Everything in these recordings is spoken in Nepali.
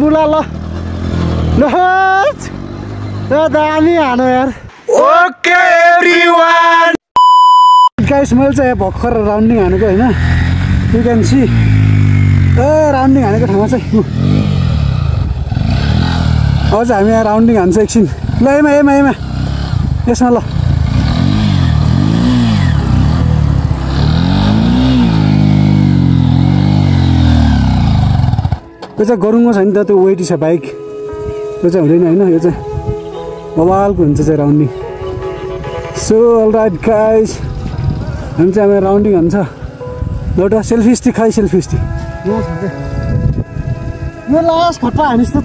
मुला ल दामी हानो यार ओके गाइस मैले चाहिँ भर्खर राउन्डिङ हानेको होइन। You can see a rounding हानेको ठाउँमा चाहिँ। अझ हामी यहाँ राउन्डिङ हान्छ एकछिन। ल एमा एमा एमा। यसमा ल। त्यो चाहिँ गरुङ्गो छ नि त त्यो वेटी छ बाइक त्यो चाहिँ हुँदैन होइन यो चाहिँ बवालको हुन्छ चाहिँ rounding so all right guys हामी चाहिँ अब राउन्डिङ हुन्छ। एउटा सेल्फी स्टिक खाइ सेल्फी स्टिक यो लास्ट खट्टा हानिस् त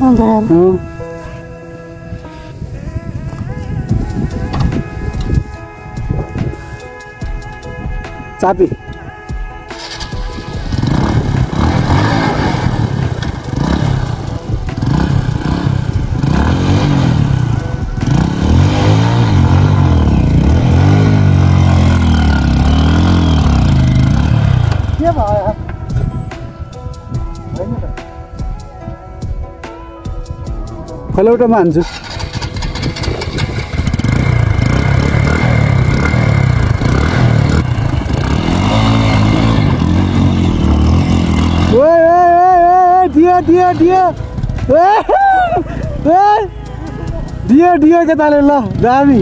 चापी फलौटामा हान्छु दियो ओए, ओए, दियो दियो केटाले ल दामी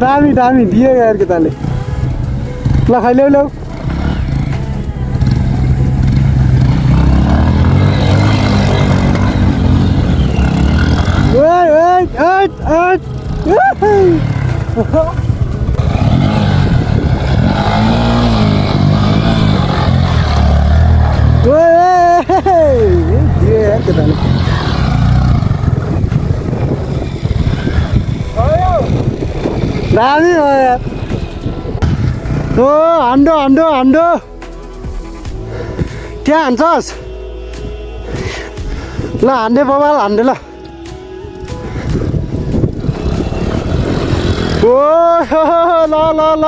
दामी दामी दियो यार केटाले ल खाइ ल्याउ ल्याउ यार केटाले दामी भयो यार ओ हान्डो हान्डो हान्डो त्यहाँ हान्छस्? ल हान्डे बबाल हान्डे ल। ओ ल ल ल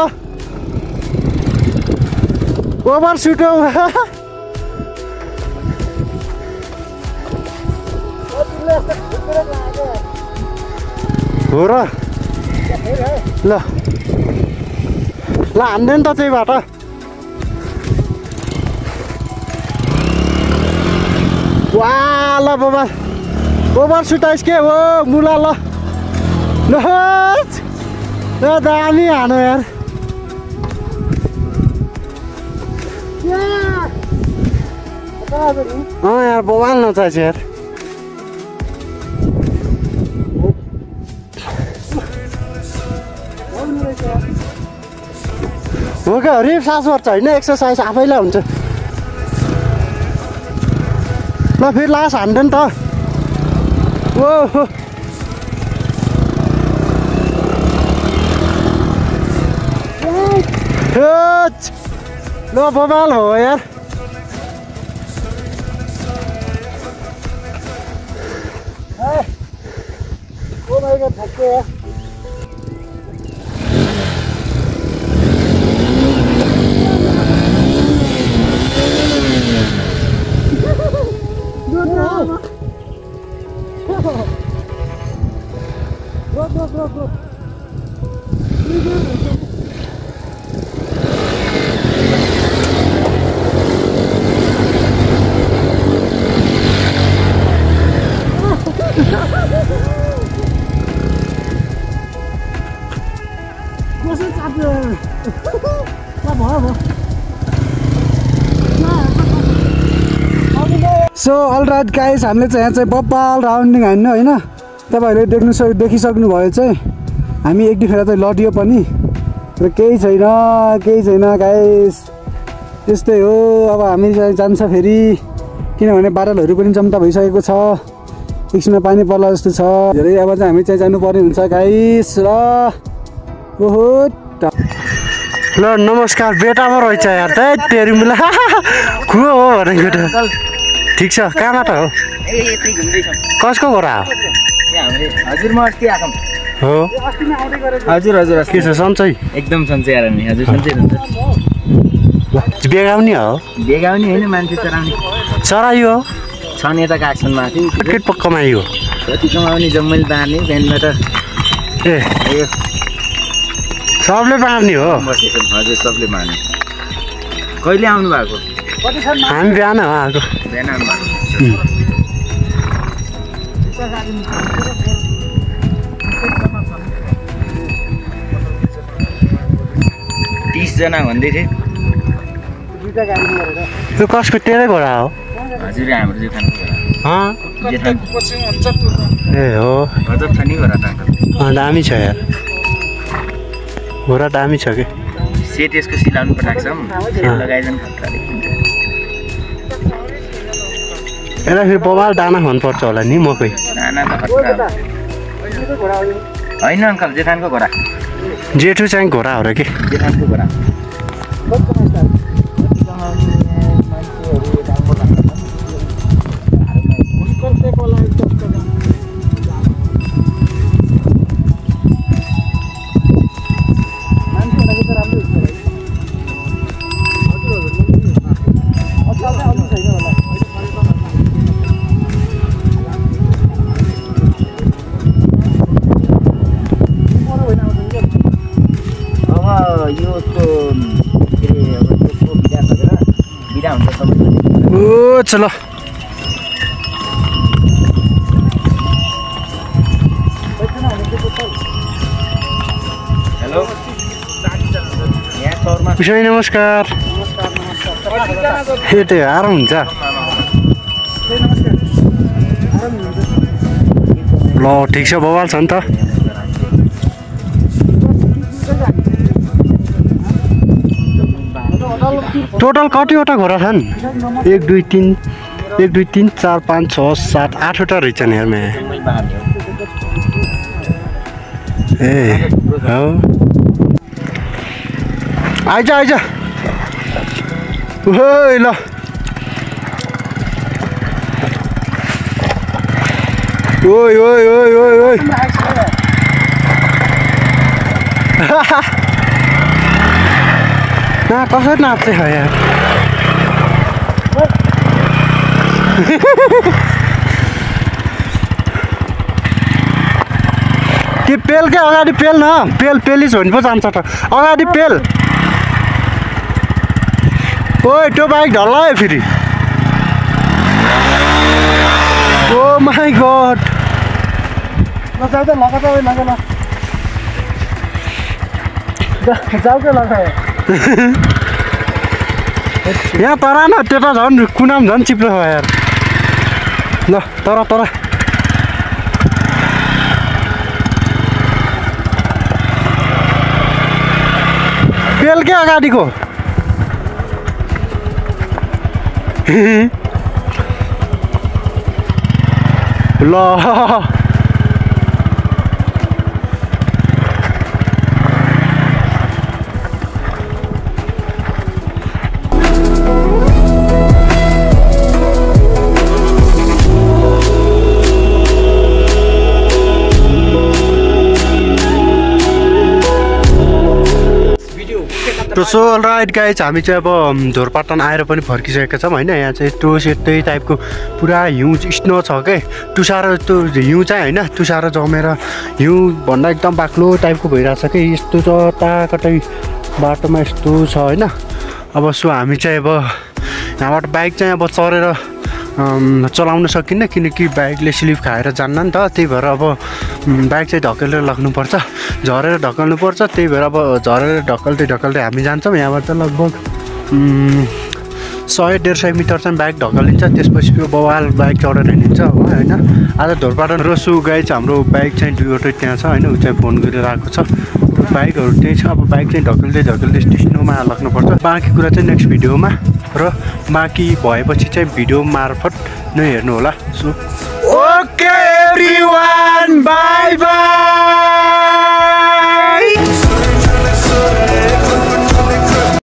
ओभर सुट हो र ल ल हान्दैन त त्यही बाटो वा ल बाबा ओभर सुटाइस के हो मुला ल दामी हानो यार अँ यार बवाल नचाहिन्छ यार हो क्या रिप सास गर्छ होइन एक्सर्साइज आफैलाई हुन्छ ल फेरि लास हान्दैन त ओ हो। हेच। ल बबाल हो यार ओ माइ गॉड थक्के यार Look, so all right guys हामीले चाहिँ यहाँ चाहिँ बब्बाल राउन्डिङ हान्नु होइन तपाईँहरूले देख्नु सक् देखिसक्नु भयो चाहिँ हामी एक दुखेर चाहिँ लडियो पनि र केही छैन केही छैन गाइस त्यस्तै हो अब हामी चाहिँ जान्छ फेरि किनभने बादलहरू पनि जम्ता भइसकेको छ। एकछिनमा पानी पर्ला जस्तो छ। धेरै अब चाहिँ हामी चाहिँ जानु पर्ने हुन्छ गाइस र ओहो ल नमस्कार बेटामा रहेछ यार त तेरि मिला। को हो भनेको त। ठिक छ कहाँबाट हो? कसको घोडा हो? हजुर म अस्ति आएको हो। हजुर हजुर के छ सन्चै? एकदम सन्चै आएर नि। हजुर सन्चै हुन्छ बेगाउने हो। बेगाउने होइन मान्छे चराउने। चरायो हो छन् यता काक्छन् माथि। क्रिकेट पक्क कमाइयो। कति कमाउने जम्मैले बार्ने बिहानबाट ए। सबले बाँड्ने हो। हजुर सबले मार्ने कहिले आउनु भएको? हामी बिहान हो आएको। बिहान आउनु भएको। तिसजना भन्दै थिएँ। यो कसको तेरै घोडा हो? हजुर हाम्रो जेठानको ए हो। दामी छ यार घोडा दामी छ कि? सेट यसको सिलाउनु पठाएको छ लगाइदिनु यसलाई फेरि बबाल दाना खुवाउनुपर्छ होला नि मकै। होइन अङ्कल जेठानको घोडा। जेठु चाहिँ घोडा हो र कि? जेठानको घोडा। हेलो। सहरमा विषय नमस्कार। ए त्यो आराम हुन्छ। ल ठिक छ बवाल छ नि त। टोटल कतिवटा घोडा छन्? एक दुई तिन एक दुई तिन चार पाँच छ सात आठवटा रहेछन् हेर्ने ए हो। आइज आइज। ओइ ल। ओइ ओइ ओइ ओइ ओइ। ना कसरी नाच्छ यार। त्यो पेलकै अगाडि पेल न? पेल पेलिस भने पो जान्छ त। अगाडि पेल। ओ त्यो बाइक ढल्ला है फेरि। ओ माई गड जाऊ त लगा त ओइ यहाँ तर न त्यता झन् कुनाम झन् चिप्लो छ यार। ल तर तर। पेलकै अगाडिको ल। सो राइट गाइज हामी चाहिँ अब झोरपाटन आएर पनि फर्किसकेका छौँ होइन? यहाँ चाहिँ यस्तो सेतै टाइपको पुरा हिउँ स्नो छ के? तुसारो त्यो हिउँ चाहिँ होइन? तुसारो जमेर हिउँ भन्दा एकदम बाक्लो टाइपको भइरहेछ कि? यस्तो जताकतै बाटोमा यस्तो छ होइन? अब सो हामी चाहिँ अब यहाँबाट बाइक चाहिँ अब चढेर चलाउन सकिन्न किनकि बाइकले स्लिप खाएर जान्न नि त। त्यही भएर अब बाइक चाहिँ ढकेलेर लग्नुपर्छ झरेर ढकल्नुपर्छ। त्यही भएर अब झरेर ढकल्दै ढकल्दै हामी जान्छौँ। यहाँबाट लगभग सय डेढ सय मिटर चाहिँ बाइक ढकलिन्छ। त्यसपछि त्यो बवाल बाइक चढेर हिँडिन्छ हो होइन? आज धोरपाटन रसु गाई चाहिँ हाम्रो बाइक चाहिँ दुईवटै त्यहाँ छ होइन? ऊ चाहिँ फोन गरिरहेको छ। बाइकहरू त्यही छ। अब बाइक चाहिँ ढकल्दै ढकल्दै स्टेसनमा लग्नुपर्छ बाँकी कुरा चाहिँ नेक्स्ट भिडियोमा। र बाँकी भएपछि चाहिँ भिडियो मार्फत नै हेर्नुहोला। So okay everyone bye bye